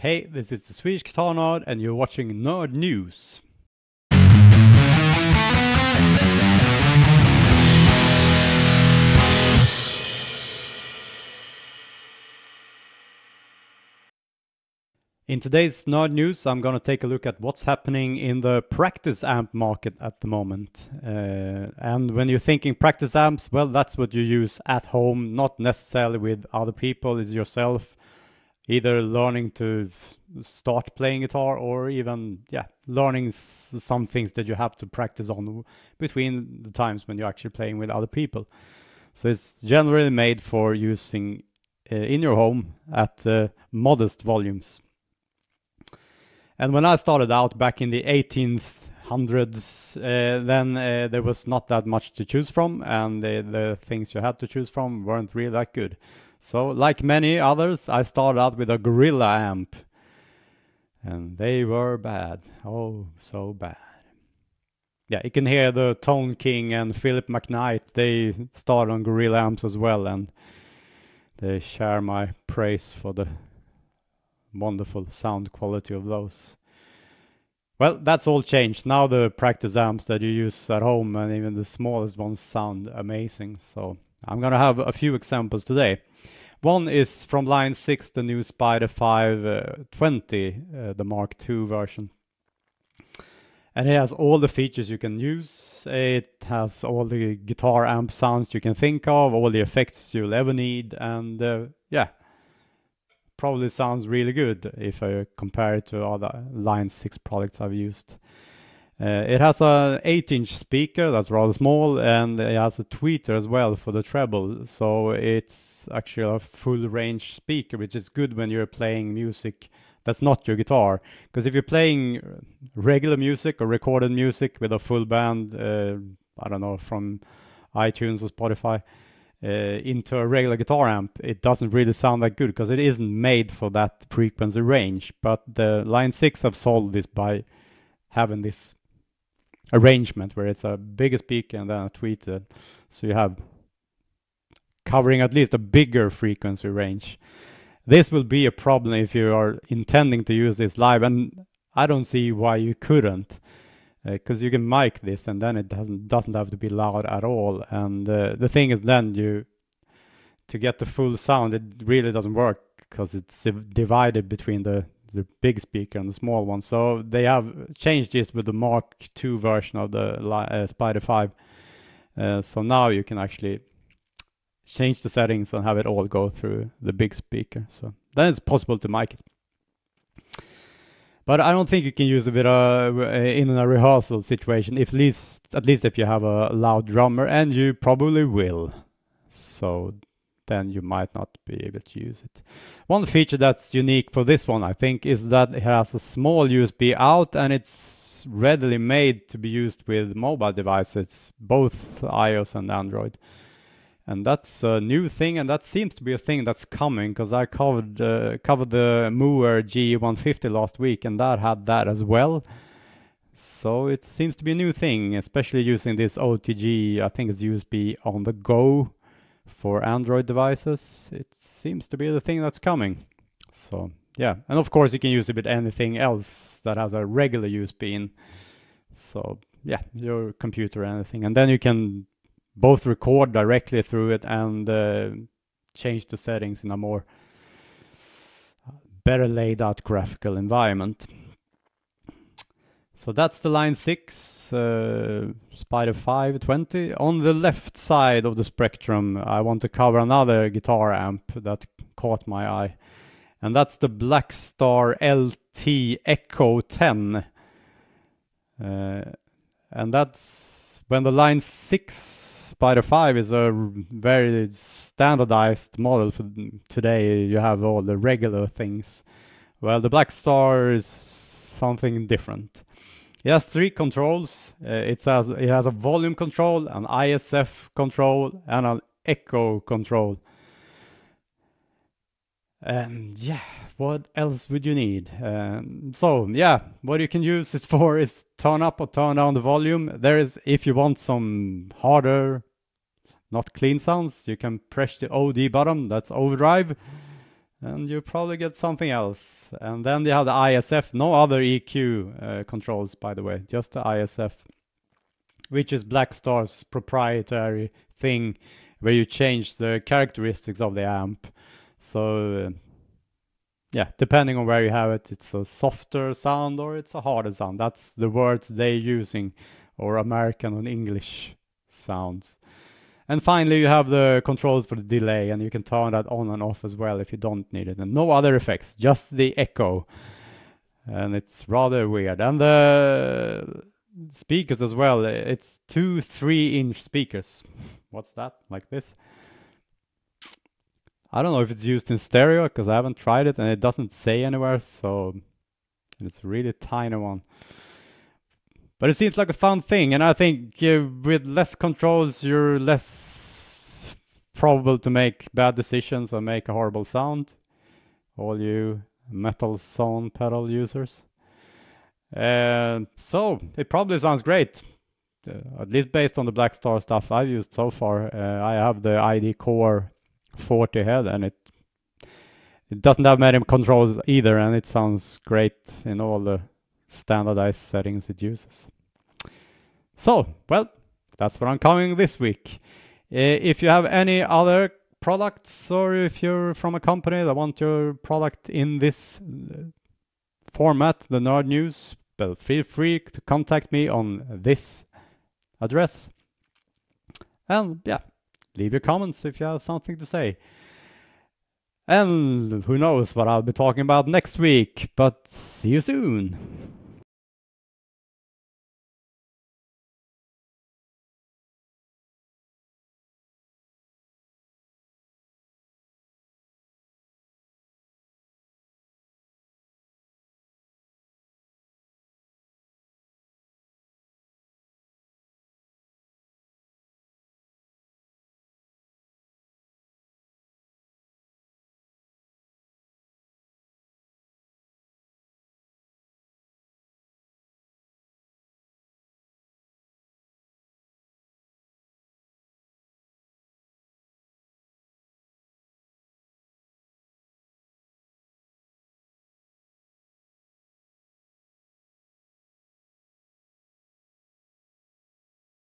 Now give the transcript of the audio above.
Hey, this is the Swedish Guitar Nerd, and you're watching Nerd News. In today's Nerd News, I'm going to take a look at what's happening in the practice amp market at the moment. Uh, and when you're thinking practice amps, well, that's what you use at home, not necessarily with other people, is yourself either learning to start playing guitar or even, yeah, learning some things that you have to practice on between the times when you're actually playing with other people. So it's generally made for using uh, in your home at uh, modest volumes. And when I started out back in the 1800s, uh, then uh, there was not that much to choose from, and the, the things you had to choose from weren't really that good. So, like many others, I started out with a Gorilla amp, and they were bad. Oh, so bad. Yeah, you can hear the Tone King and Philip McKnight. They started on Gorilla amps as well, and they share my praise for the wonderful sound quality of those. Well, that's all changed. Now the practice amps that you use at home and even the smallest ones sound amazing. So I'm gonna have a few examples today. One is from line 6, the new Spider V 20, uh, uh, the Mark II version. And it has all the features you can use. It has all the guitar amp sounds you can think of, all the effects you'll ever need, and uh, yeah, probably sounds really good if I compare it to other Line 6 products I've used. Uh, it has a 8-inch speaker that's rather small and it has a tweeter as well for the treble. So it's actually a full range speaker, which is good when you're playing music that's not your guitar. Because if you're playing regular music or recorded music with a full band, uh, I don't know, from iTunes or Spotify, uh, into a regular guitar amp, it doesn't really sound that good because it isn't made for that frequency range. But the Line 6 have solved this by having this arrangement where it's a bigger speaker and then a tweeter. So you have covering at least a bigger frequency range. This will be a problem if you are intending to use this live, and I don't see why you couldn't because uh, you can mic this and then it doesn't doesn't have to be loud at all and uh, the thing is then you to get the full sound it really doesn't work because it's divided between the the big speaker and the small one. So they have changed this with the mark ii version of the uh, Spider V uh, so now you can actually change the settings and have it all go through the big speaker. So then it's possible to mic it. But I don't think you can use it uh, in a rehearsal situation, if least at least if you have a loud drummer, and you probably will. So then you might not be able to use it. One feature that's unique for this one, I think, is that it has a small USB out and it's readily made to be used with mobile devices, both iOS and Android. And that's a new thing and that seems to be a thing that's coming because i covered uh, covered the Mooer g150 last week and that had that as well. So it seems to be a new thing especially using this otg i think it's usb on the go for android devices it seems to be the thing that's coming. So yeah. And of course you can use it with anything else that has a regular usb in. So yeah your computer or anything. And then you can both record directly through it and uh, change the settings in a more uh, better laid out graphical environment. So that's the line 6, uh, Spider V 20. On the left side of the spectrum, I want to cover another guitar amp that caught my eye. And that's the Blackstar LT Echo 10. Uh, and that's when the line 6 Spider V is a very standardized model for today. You have all the regular things. Well, the Blackstar is something different. It has three controls. Uh, it has it has a volume control, an ISF control, and an echo control. And yeah, what else would you need? Um, so yeah, what you can use it for is turn up or turn down the volume. There is, if you want some harder not clean sounds. You can press the OD button, that's overdrive. And you probably get something else. And then you have the ISF, no other EQ uh, controls, by the way, just the ISF, which is Blackstar's proprietary thing where you change the characteristics of the amp. So, uh, yeah, depending on where you have it, it's a softer sound or it's a harder sound. That's the words they're using, or American and English sounds. And finally, you have the controls for the delay, and you can turn that on and off as well if you don't need it. And no other effects, just the echo. And it's rather weird. And the speakers as well, it's two three inch speakers. What's that? Like this? I don't know if it's used in stereo because I haven't tried it and it doesn't say anywhere. So it's a really tiny one. But it seems like a fun thing, and I think uh, with less controls, you're less probable to make bad decisions or make a horrible sound. All you metal sound pedal users. Uh, so it probably sounds great, uh, at least based on the Blackstar stuff I've used so far. Uh, I have the ID Core 40 head, and it it doesn't have many controls either, and it sounds great in all the standardized settings it uses. So, well, that's what I'm coming this week. Uh, if you have any other products or if you're from a company that want your product in this uh, format, the Nerd News, well, feel free to contact me on this address. And yeah, leave your comments if you have something to say. And who knows what I'll be talking about next week, but see you soon.